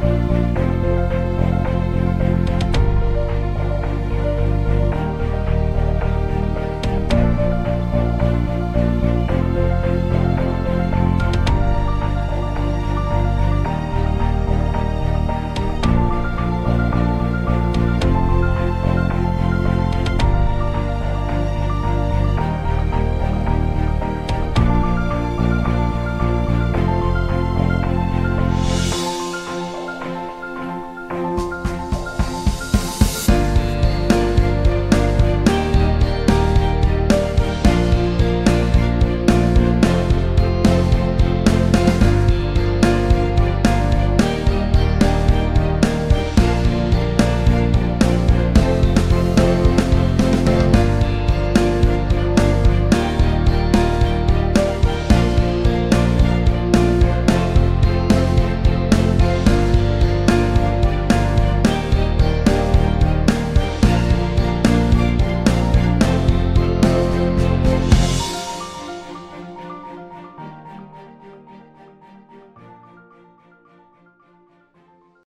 Bye.